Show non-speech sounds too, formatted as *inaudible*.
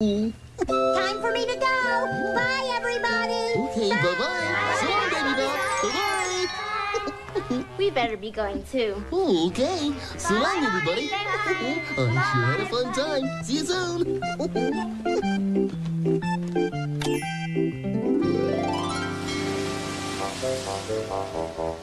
Time for me to go. Bye, everybody. Okay, bye-bye. So long, baby duck. Bye-bye. We better be going too. Okay. So long, everybody. I sure had a fun time. See you soon. *laughs*